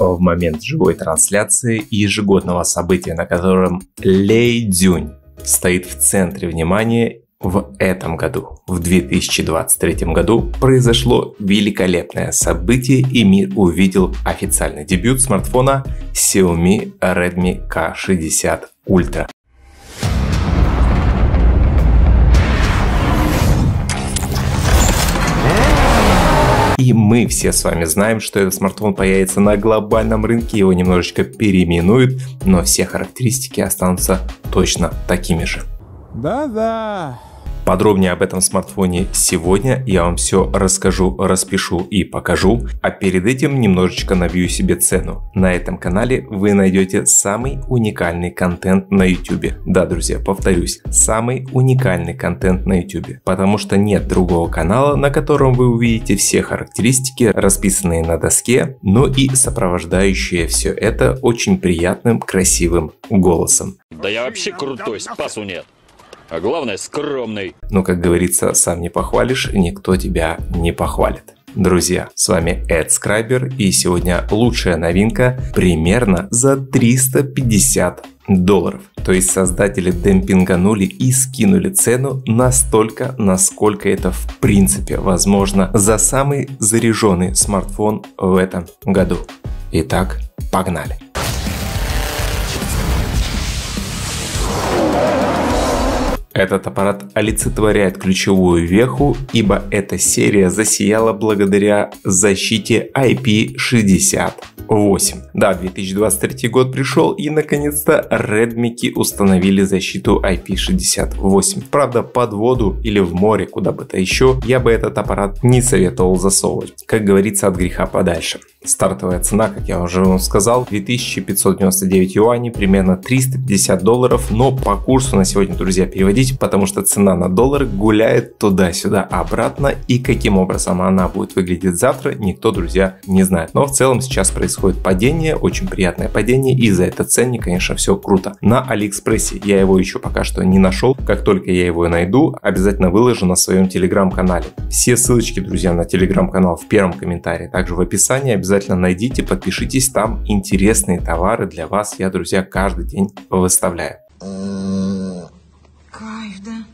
в момент живой трансляции ежегодного события, на котором Лей Дзюнь стоит в центре внимания в этом году, в 2023 году, произошло великолепное событие и мир увидел официальный дебют смартфона Xiaomi Redmi K60 Ultra. Мы все с вами знаем, что этот смартфон появится на глобальном рынке, его немножечко переименуют, но все характеристики останутся точно такими же. Да-да. Подробнее об этом смартфоне сегодня я вам все расскажу, распишу и покажу, а перед этим немножечко набью себе цену. На этом канале вы найдете самый уникальный контент на YouTube. Да, друзья, повторюсь, самый уникальный контент на YouTube, потому что нет другого канала, на котором вы увидите все характеристики, расписанные на доске, но и сопровождающие все это очень приятным, красивым голосом. Да я вообще крутой, спасу нет а главное скромный. Но, как говорится, сам не похвалишь, никто тебя не похвалит. Друзья, с вами Эд Скрайбер и сегодня лучшая новинка примерно за 350 долларов. То есть создатели демпинганули и скинули цену настолько, насколько это в принципе возможно за самый заряженный смартфон в этом году. Итак, погнали! Этот аппарат олицетворяет ключевую веху, ибо эта серия засияла благодаря защите IP68. Да, 2023 год пришел и наконец-то Redmi установили защиту IP68. Правда, под воду или в море, куда бы то еще, я бы этот аппарат не советовал засовывать. Как говорится, от греха подальше. Стартовая цена, как я уже вам сказал, 2599 юаней, примерно 350 долларов, но по курсу на сегодня, друзья, переводить, потому что цена на доллар гуляет туда-сюда обратно, и каким образом она будет выглядеть завтра, никто, друзья, не знает. Но в целом сейчас происходит падение, очень приятное падение, и за это ценник, конечно, все круто. На Алиэкспрессе я его еще пока что не нашел, как только я его найду, обязательно выложу на своем телеграм-канале. Все ссылочки, друзья, на телеграм-канал в первом комментарии, также в описании, обязательно обязательно найдите, подпишитесь, там интересные товары для вас я, друзья, каждый день выставляю. Кайф, да?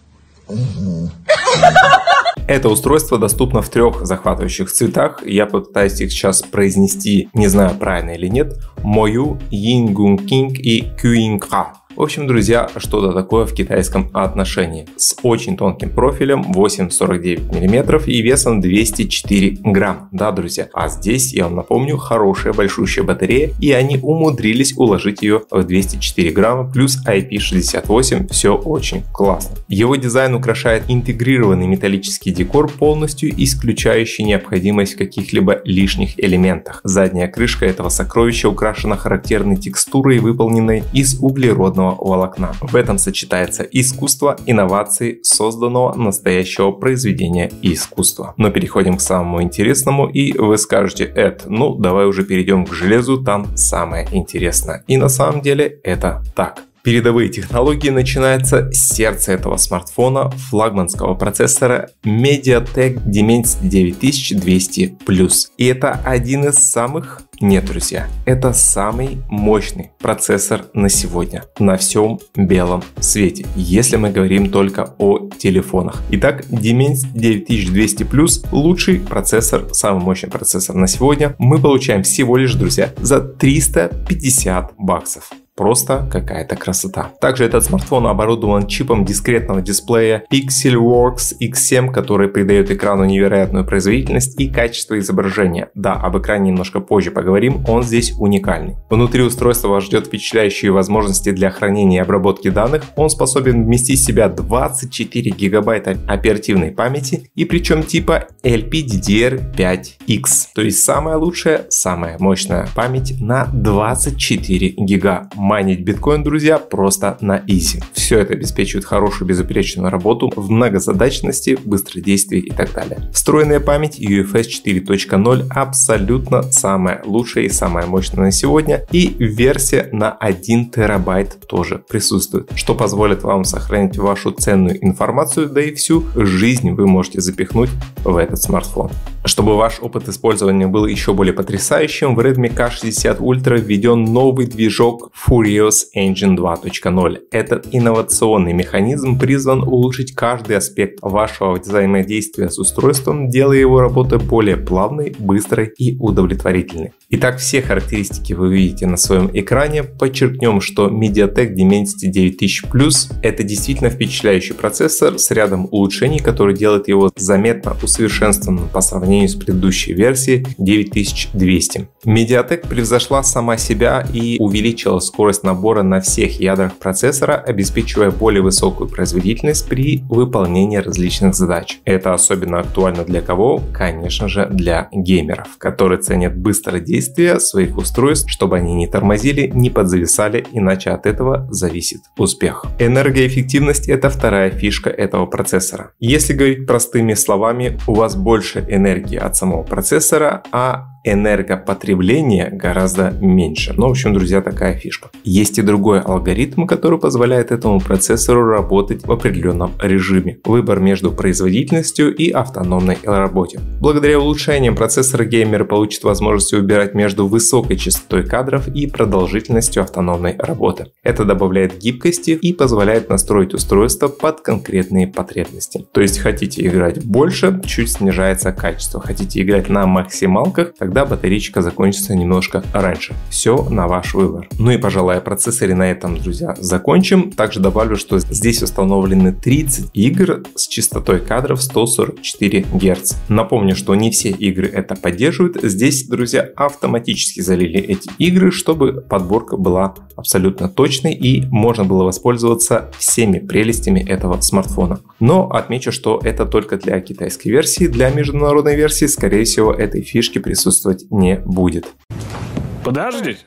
Это устройство доступно в трех захватывающих цветах. Я попытаюсь их сейчас произнести, не знаю правильно или нет. Мою, Yingung King и Qingha. В общем, друзья, что-то такое в китайском отношении. С очень тонким профилем 8,49 мм и весом 204 грамм. Да, друзья. А здесь, я вам напомню, хорошая большущая батарея и они умудрились уложить ее в 204 грамма плюс IP68. Все очень классно. Его дизайн украшает интегрированный металлический декор, полностью исключающий необходимость в каких-либо лишних элементах. Задняя крышка этого сокровища украшена характерной текстурой, выполненной из углеродного искусственного волокна. В этом сочетается искусство, инновации, созданного настоящего произведения искусства. Но переходим к самому интересному, и вы скажете, Эд, ну давай уже перейдем к железу, там самое интересное. И на самом деле это так передовые технологии начинается с сердца этого смартфона, флагманского процессора MediaTek Dimensity 9200+. И это один из самых нет, друзья, это самый мощный процессор на сегодня, на всем белом свете, если мы говорим только о телефонах. Итак, Dimensity 9200 Plus лучший процессор, самый мощный процессор на сегодня мы получаем всего лишь, друзья, за 350 баксов. Просто какая-то красота. Также этот смартфон оборудован чипом дискретного дисплея Pixelworks X7, который придает экрану невероятную производительность и качество изображения. Да, об экране немножко позже поговорим, он здесь уникальный. Внутри устройства вас ждет впечатляющие возможности для хранения и обработки данных. Он способен вместить в себя 24 гигабайта оперативной памяти и причем типа LPDDR5X. То есть самая лучшая, самая мощная память на 24 гига майнить биткоин, друзья, просто на изи. Все это обеспечивает хорошую безупречную работу в многозадачности, быстродействии и так далее. Встроенная память UFS 4.0 абсолютно самая лучшая и самая мощная на сегодня, и версия на 1 терабайт тоже присутствует, что позволит вам сохранить вашу ценную информацию, да и всю жизнь вы можете запихнуть в этот смартфон. Чтобы ваш опыт использования был еще более потрясающим, в Redmi K60 Ultra введен новый движок Furious Engine 2.0. Этот инновационный механизм призван улучшить каждый аспект вашего взаимодействия с устройством, делая его работу более плавной, быстрой и удовлетворительной. Итак, все характеристики вы видите на своем экране. Подчеркнем, что MediaTek Dimensity 9000 Plus это действительно впечатляющий процессор с рядом улучшений, которые делают его заметно усовершенствованным по сравнению с предыдущей версией 9200. MediaTek превзошла сама себя и увеличила скорость набора на всех ядрах процессора, обеспечивая более высокую производительность при выполнении различных задач. Это особенно актуально для кого? Конечно же для геймеров, которые ценят быстрое действие своих устройств, чтобы они не тормозили, не подзависали, иначе от этого зависит успех. Энергоэффективность – это вторая фишка этого процессора. Если говорить простыми словами, у вас больше энергии от самого процессора, а энергопотребление гораздо меньше. Ну, в общем, друзья, такая фишка. Есть и другой алгоритм, который позволяет этому процессору работать в определенном режиме. Выбор между производительностью и автономной работе. Благодаря улучшениям процессора геймер получит возможность выбирать между высокой частотой кадров и продолжительностью автономной работы. Это добавляет гибкости и позволяет настроить устройство под конкретные потребности. То есть хотите играть больше, чуть снижается качество. Хотите играть на максималках, тогда тогда батареечка закончится немножко раньше. Все на ваш выбор. Ну и, пожалуй, процессоре на этом, друзья, закончим. Также добавлю, что здесь установлены 30 игр с частотой кадров 144 Гц. Напомню, что не все игры это поддерживают. Здесь, друзья, автоматически залили эти игры, чтобы подборка была абсолютно точной и можно было воспользоваться всеми прелестями этого смартфона. Но отмечу, что это только для китайской версии. Для международной версии, скорее всего, этой фишки присутствует присутствовать не будет. Подождите.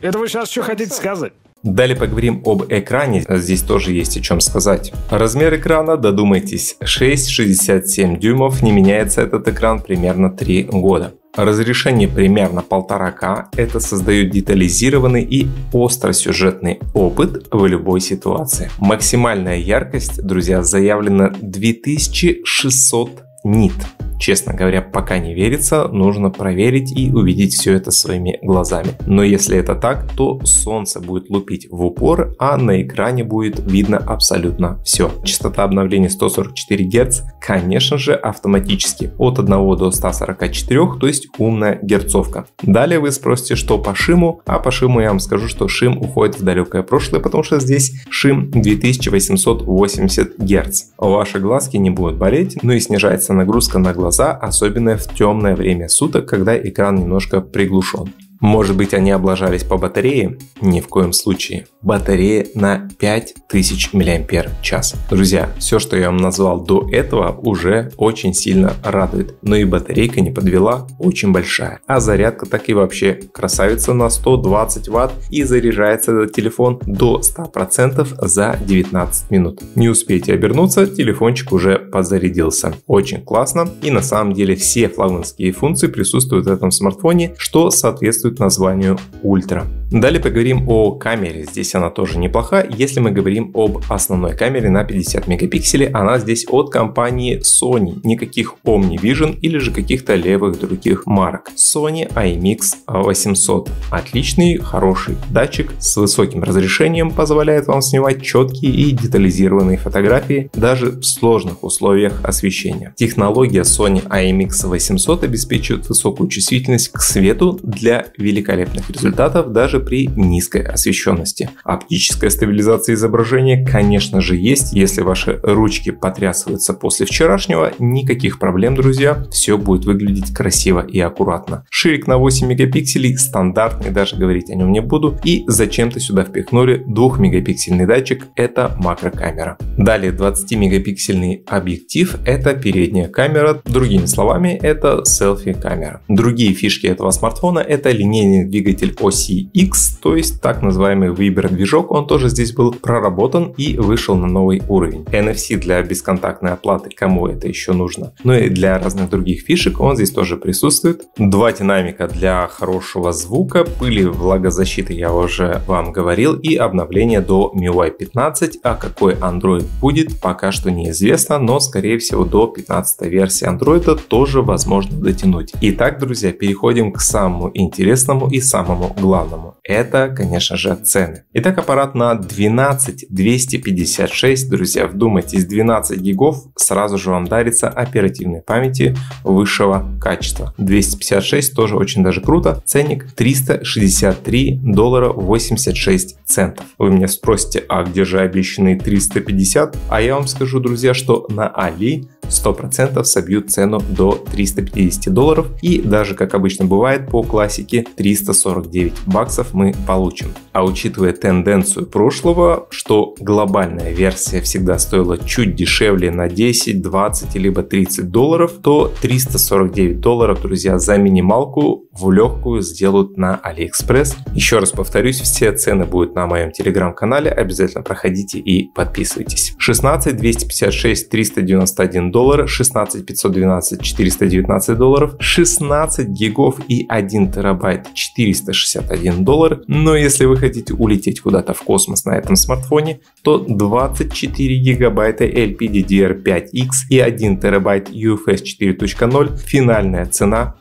Это вы сейчас что хотите сказать? Далее поговорим об экране, здесь тоже есть о чем сказать. Размер экрана, додумайтесь, 6,67 дюймов, не меняется этот экран примерно 3 года. Разрешение примерно 1,5К, это создает детализированный и остросюжетный опыт в любой ситуации. Максимальная яркость, друзья, заявлена 2600 нит. Честно говоря, пока не верится, нужно проверить и увидеть все это своими глазами. Но если это так, то солнце будет лупить в упор, а на экране будет видно абсолютно все. Частота обновления 144 Гц, конечно же, автоматически от 1 до 144, то есть умная герцовка. Далее вы спросите, что по шиму, а по шиму я вам скажу, что шим уходит в далекое прошлое, потому что здесь шим 2880 Гц. Ваши глазки не будут болеть, ну и снижается нагрузка на глаза глаза, особенно в темное время суток, когда экран немножко приглушен. Может быть они облажались по батарее? Ни в коем случае. Батарея на 5000 мАч. Друзья, все, что я вам назвал до этого, уже очень сильно радует. Но и батарейка не подвела, очень большая. А зарядка так и вообще красавица на 120 Вт и заряжается этот телефон до 100% за 19 минут. Не успейте обернуться, телефончик уже подзарядился. Очень классно и на самом деле все флагманские функции присутствуют в этом смартфоне, что соответствует соответствует названию Ультра. Далее поговорим о камере. Здесь она тоже неплоха. Если мы говорим об основной камере на 50 мегапикселей, она здесь от компании Sony. Никаких OmniVision или же каких-то левых других марок. Sony IMX 800. Отличный, хороший датчик с высоким разрешением позволяет вам снимать четкие и детализированные фотографии даже в сложных условиях освещения. Технология Sony IMX 800 обеспечивает высокую чувствительность к свету для великолепных результатов даже при низкой освещенности. Оптическая стабилизация изображения, конечно же, есть. Если ваши ручки потрясываются после вчерашнего, никаких проблем, друзья. Все будет выглядеть красиво и аккуратно. Ширик на 8 мегапикселей, стандартный, даже говорить о нем не буду. И зачем-то сюда впихнули 2 мегапиксельный датчик, это макрокамера. Далее 20 мегапиксельный объектив, это передняя камера. Другими словами, это селфи камера. Другие фишки этого смартфона это линейный двигатель оси X X, то есть так называемый Viber движок, он тоже здесь был проработан и вышел на новый уровень. NFC для бесконтактной оплаты, кому это еще нужно. Ну и для разных других фишек он здесь тоже присутствует. Два динамика для хорошего звука, пыли, влагозащиты я уже вам говорил и обновление до MIUI 15, а какой Android будет пока что неизвестно, но скорее всего до 15 версии Android тоже возможно дотянуть. Итак, друзья, переходим к самому интересному и самому главному. Это, конечно же, цены. Итак, аппарат на 12256, друзья, вдумайтесь, 12 гигов сразу же вам дарится оперативной памяти высшего качества. 256 тоже очень даже круто. Ценник 363 доллара 86 центов. Вы меня спросите, а где же обещанные 350? А я вам скажу, друзья, что на Али 100% собьют цену до 350 долларов и даже, как обычно бывает по классике, 349 баксов мы получим. А учитывая тенденцию прошлого, что глобальная версия всегда стоила чуть дешевле на 10, 20 либо 30 долларов, то 349 долларов, друзья, за минималку в легкую сделают на AliExpress. Еще раз повторюсь, все цены будут на моем телеграм-канале, обязательно проходите и подписывайтесь. 16 256 391 доллара, 16 512 419 долларов, 16 гигов и 1 терабайт 461 доллар. Но если вы хотите улететь куда-то в космос на этом смартфоне, то 24 гигабайта LPDDR5X и 1 терабайт UFS 4.0 финальная цена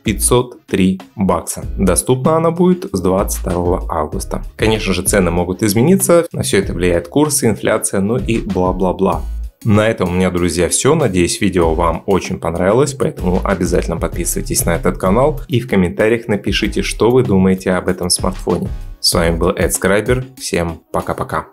503 бакса. Доступна она будет с 22 августа. Конечно же цены могут измениться, на все это влияет курс, инфляция, ну и бла-бла-бла. На этом у меня, друзья, все. Надеюсь, видео вам очень понравилось, поэтому обязательно подписывайтесь на этот канал и в комментариях напишите, что вы думаете об этом смартфоне. С вами был Эд Скрайбер. Всем пока-пока.